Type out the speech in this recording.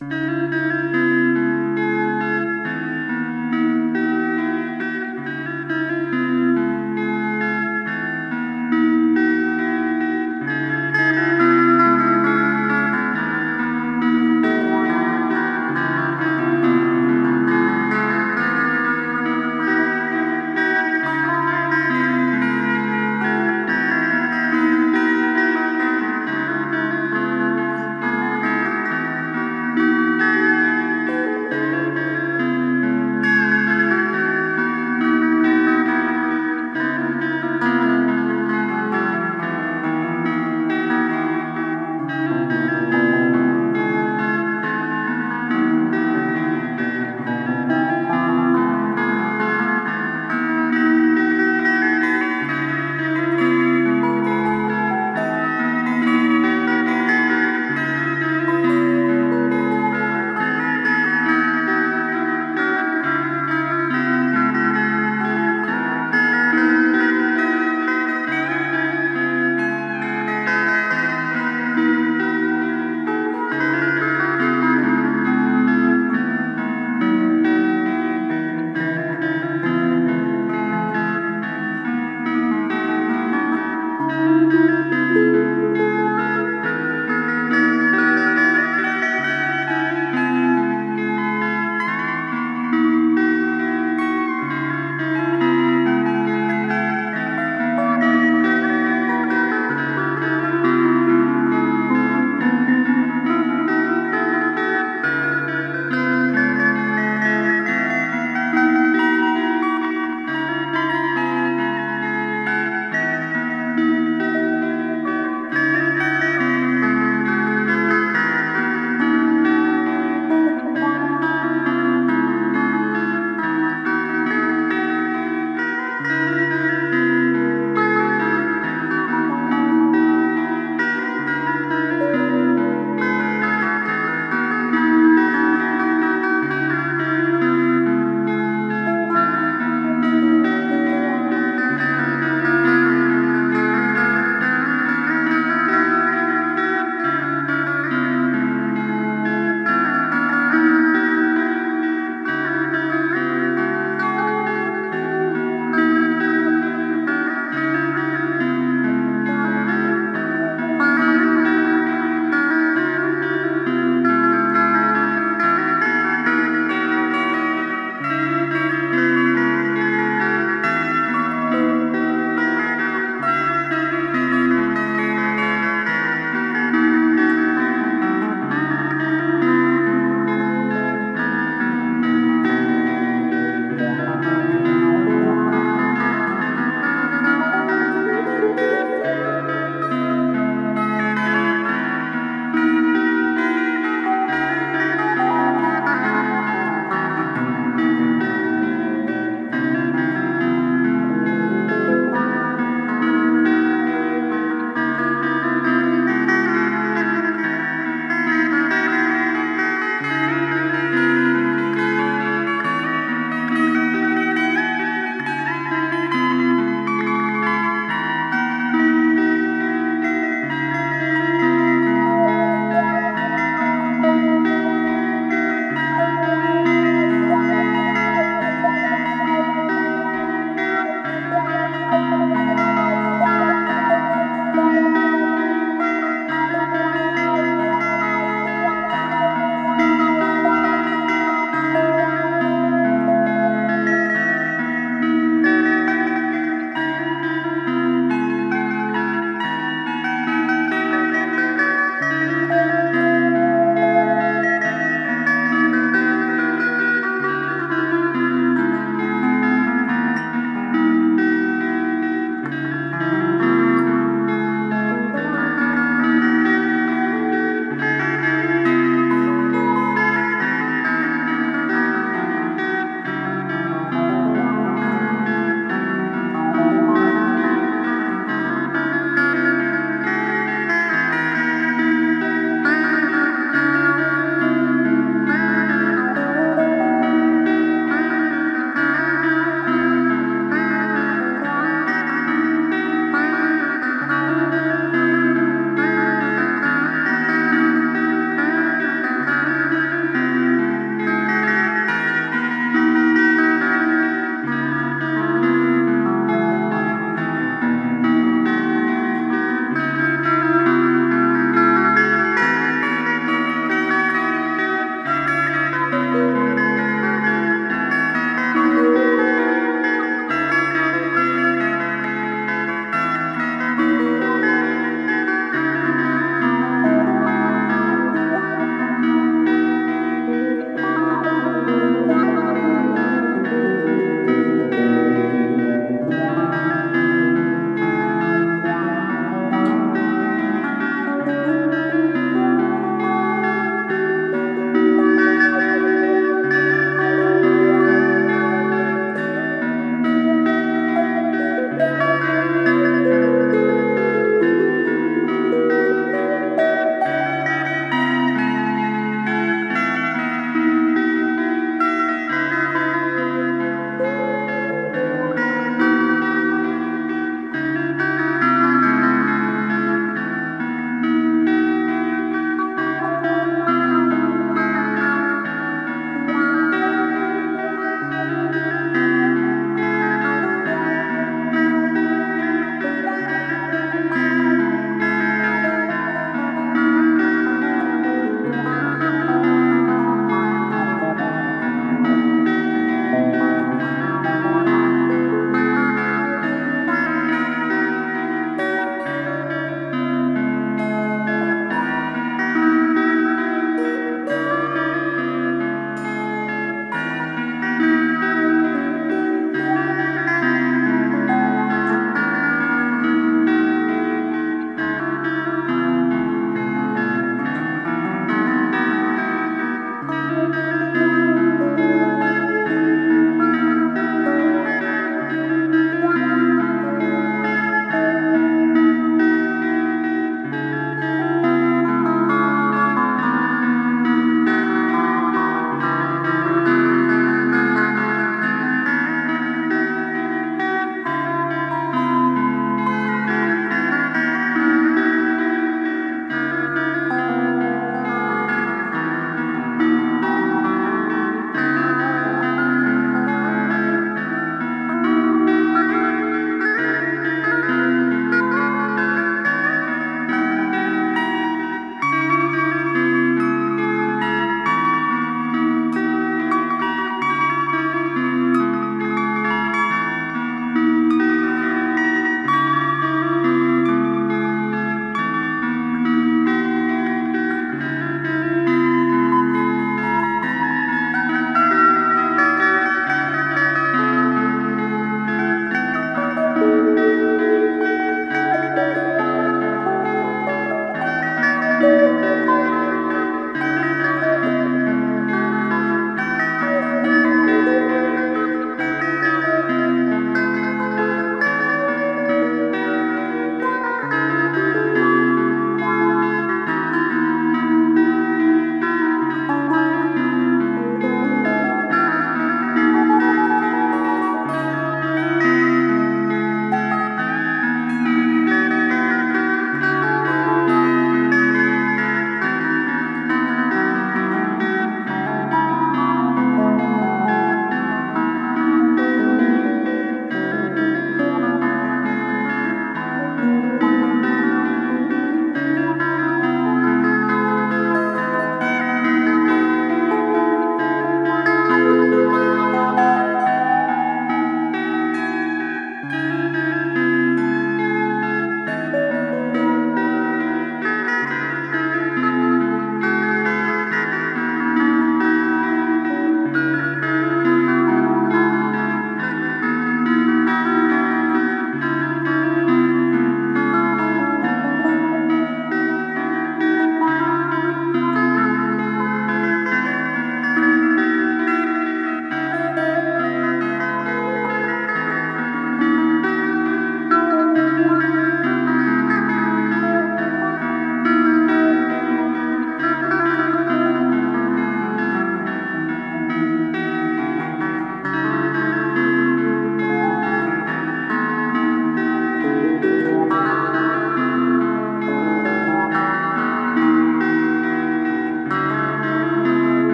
Música